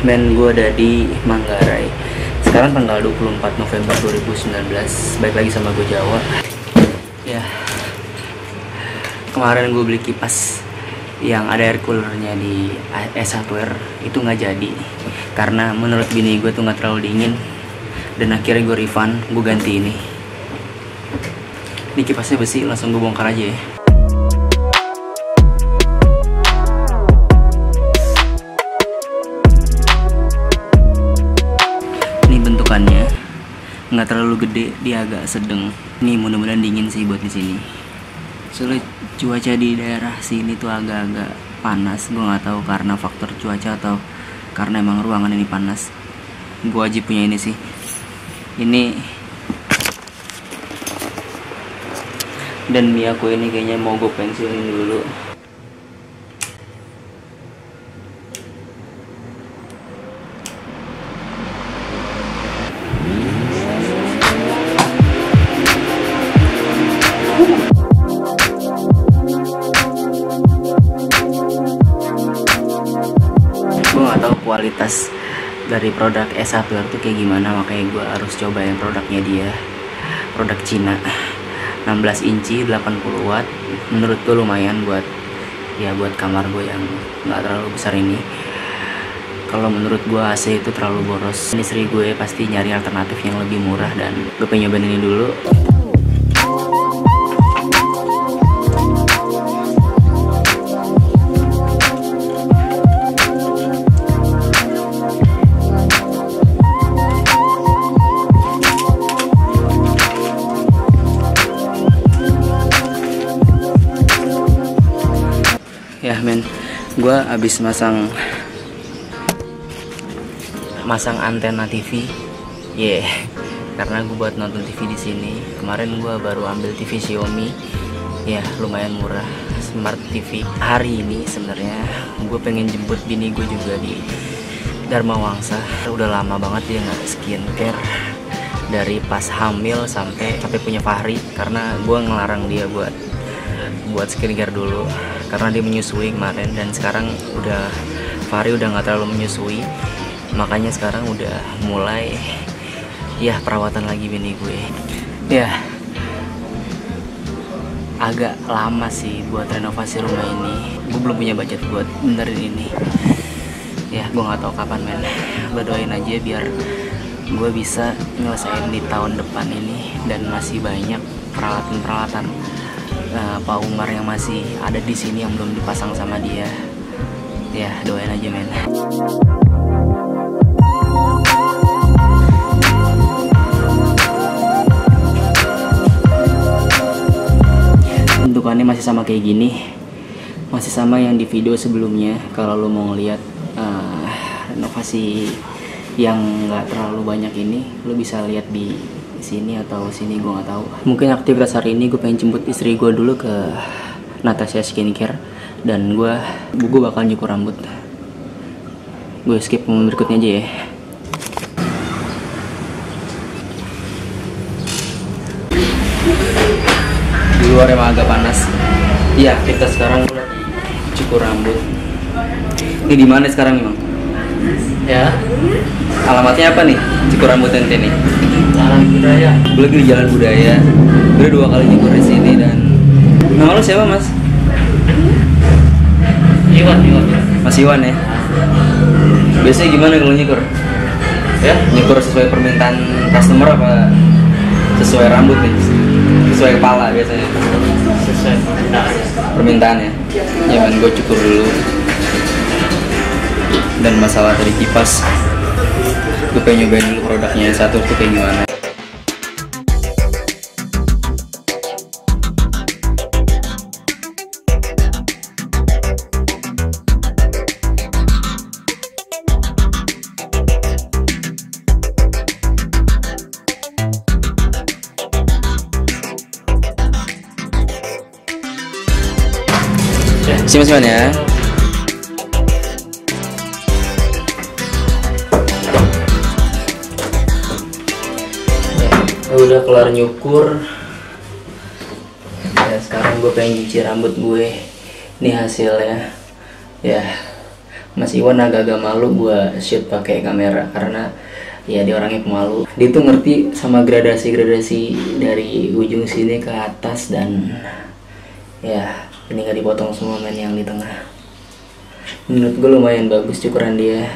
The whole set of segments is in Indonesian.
men gue ada di Manggarai. Sekarang tanggal 24 November 2019 Baik lagi sama gue Jawa. Ya. Kemarin gue beli kipas Yang ada air coolernya di S Hardware Itu nggak jadi. Karena menurut bini gue tuh nggak terlalu dingin. Dan akhirnya gue refund Gue ganti ini. Ini kipasnya besi langsung gue bongkar aja ya ini bentukannya nggak terlalu gede dia agak sedang nih mudah-mudahan dingin sih buat di sini. Soalnya cuaca di daerah sini tuh agak-agak panas. Gue nggak tahu karena faktor cuaca atau karena emang ruangan ini panas. Gue wajib punya ini sih. Ini dan Miyako ini kayaknya mau gue pensiunin dulu kualitas dari produk S Hardware tuh kayak gimana makanya gue harus cobain produknya dia. Produk Cina 16 inci 80 watt. Menurut gue lumayan buat ya buat kamar gue yang nggak terlalu besar ini. Kalau menurut gue AC itu terlalu boros. Ini istri gue pasti nyari alternatif yang lebih murah dan gue pengen nyobain ini dulu men. Gue abis masang masang antena TV yeah karena gue buat nonton TV di sini. Kemarin gue baru ambil TV Xiaomi. Ya lumayan murah. Smart TV hari ini sebenarnya. Gue pengen jemput bini gue juga di Dharma Wangsa. Udah lama banget dia nggak skincare. Dari pas hamil sampai sampai punya Fahri. Karena gue ngelarang dia buat buat skincare dulu karena dia menyusui kemarin dan sekarang udah Fahri udah nggak terlalu menyusui. Makanya sekarang udah mulai ya perawatan lagi bini gue. Ya agak lama sih buat renovasi rumah ini. Gue belum punya budget buat benerin ini. Ya gue nggak tahu kapan men. Berdoain aja biar gue bisa nyelesain di tahun depan ini dan masih banyak peralatan-peralatan uh, Pak Umar yang masih ada di sini yang belum dipasang sama dia. Ya doain aja men. Bentukannya masih sama kayak gini. Masih sama yang di video sebelumnya kalau lo mau ngeliat uh, renovasi yang nggak terlalu banyak ini lo bisa lihat di sini atau sini gue nggak tahu. Mungkin aktivitas hari ini gue pengen jemput istri gue dulu ke Natasha Skincare dan gue gue bakal nyukur rambut. Gue skip momen berikutnya aja ya. Di luar emang agak panas. Iya kita sekarang cukur rambut. Ini di mana sekarang emang ya. Alamatnya apa nih? Cukur rambut ente nih Jalan budaya. lagi di jalan budaya. Gue udah dua kali nyukur di sini dan nama lo siapa mas? Iwan, Iwan. mas Iwan ya? Biasanya gimana kalau nyukur? Ya? Nyukur sesuai permintaan customer apa sesuai rambut nih? Sesuai kepala biasanya. Sesuai permintaan. permintaan ya? Ya men gue cukur dulu dan masalah tadi kipas. Gue pengen nyobain dulu produknya. Satu tuh kayak gimana? Simpan-simpan ya. Udah kelar nyukur. Ya, sekarang gue pengen cuci rambut gue. Ini hasilnya. Ya, Mas Iwan agak-agak malu gua shoot pakai kamera karena ya dia orangnya pemalu. Dia tuh ngerti sama gradasi-gradasi dari ujung sini ke atas dan ya ini nggak dipotong semua men yang di tengah. Menurut gue lumayan bagus cukuran dia.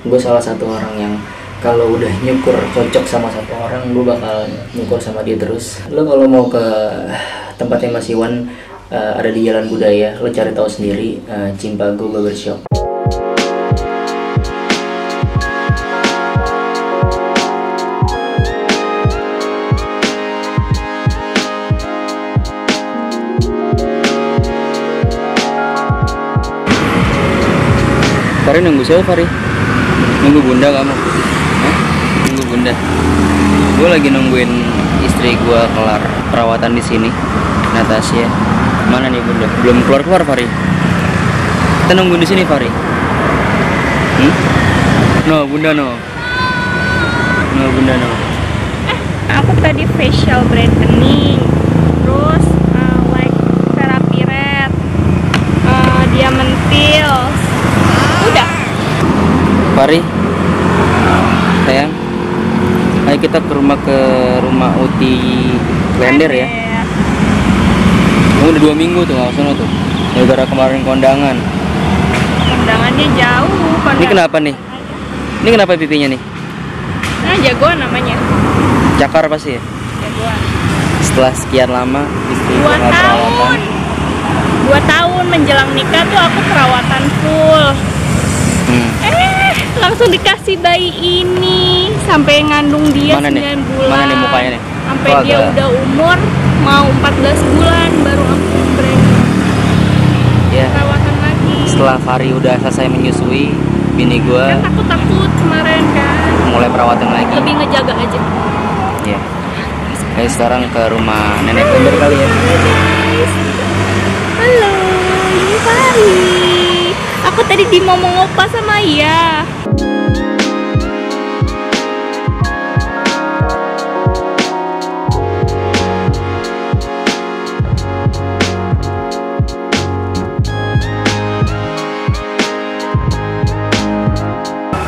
Gue salah satu orang yang kalau udah nyukur cocok sama satu orang gue bakal nyukur sama dia terus lo kalau mau ke tempatnya Mas Iwan eh, ada di Jalan Budaya lo cari tahu sendiri eh, Cimpago Barbershop Fari nunggu siapa Fari? Nunggu bunda kamu? Bunda? Gue lagi nungguin istri gue kelar perawatan di sini Natasha Mana nih bunda? Belum keluar-keluar Fari? Kita nungguin di sini Fari hmm? No bunda no No bunda no aku tadi facial brightening terus uh, like therapy red uh, diamond pills udah Fari Sayang Ayo kita ke rumah ke rumah Uti Klender ya. Kamu udah dua minggu tuh nggak sono tuh. Gara-gara kemarin kondangan. Undangannya jauh Ini kondangan kenapa nih? Ini kenapa pipinya nih? nah jagoan namanya. Cakar pasti ya? jagoan. Setelah sekian lama istri dua tahun. Dua tahun menjelang nikah tuh aku perawatan full. Hmm. Langsung dikasih bayi ini. Sampai ngandung dia Mana nih? 9 bulan Mana nih mukanya nih? sampai Oh, dia agak- udah umur mau 14 bulan baru aku Ya perawatan lagi. Setelah Fari udah selesai menyusui Bini kan gua takut takut kemarin kan. mulai perawatan lagi. Lebih ngejaga aja. Ya Oke sekarang ke rumah nenek Klender kali ya. Halo ini Fari aku tadi di ngomong opa sama Iya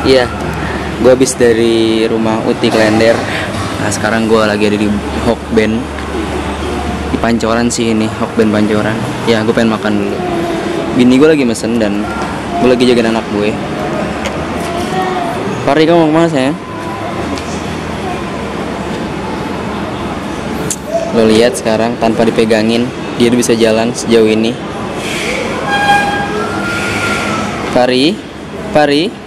Iya, gue habis dari rumah Uti Klender. Nah sekarang gue lagi ada di Hokben di Pancoran sih ini Hokben Pancoran. Ya gue pengen makan dulu. Bini gue lagi mesen dan gue lagi jagain anak gue. Fari kamu mau ke mana sayang? Lo lihat sekarang tanpa dipegangin dia bisa jalan sejauh ini. Fari, Fari,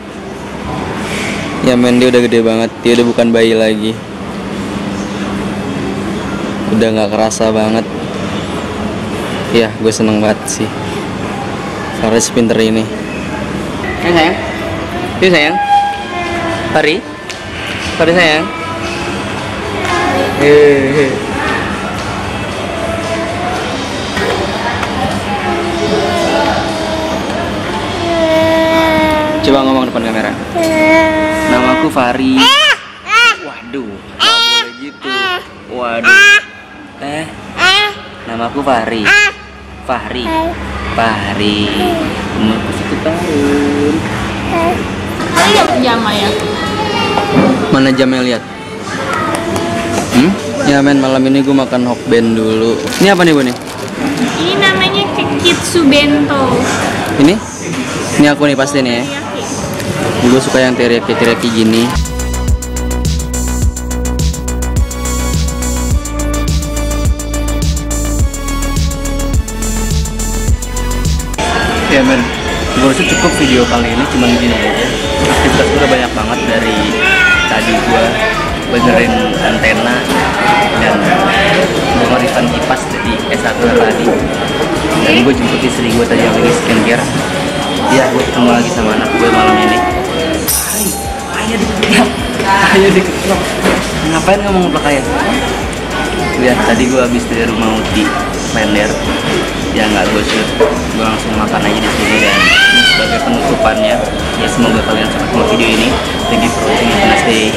Ya men dia udah gede banget, dia udah bukan bayi lagi. Udah gak kerasa banget. Ya gue seneng banget sih. Faris pinter ini. Ayo sayang. Yuk sayang. Fari. Fari sayang. Hehehe Coba ngomong depan kamera Namaku Fari. Waduh, nggak boleh gitu. Waduh. Eh, namaku Fahri. Fahri. Fahri. Umurku satu tahun. lihat pijama ya Mana jamnya lihat? Hmm? Ya men, malam ini gue makan hokben dulu. Ini apa nih bu nih? ini namanya kekitsu bento Ini? Ini aku nih pasti nih ya. Gue suka yang teriyaki-teriyaki gini. Ya men, gue rasa cukup video kali ini cuman gini aja. Aktivitas gue udah banyak banget dari tadi gue benerin antena dan gue ngorifan kipas di S1 tadi. Dan gue jemput istri gue tadi yang lagi skincare. Ya, gue ketemu lagi Ngapain kamu ngeplak ayah? Ya, tadi gue habis dari rumah Uti, Lender. Ya nggak gue shoot, gue langsung makan aja di sini dan ini sebagai penutupannya. Ya semoga kalian suka sama video ini. Thank you for watching. Have a nice day.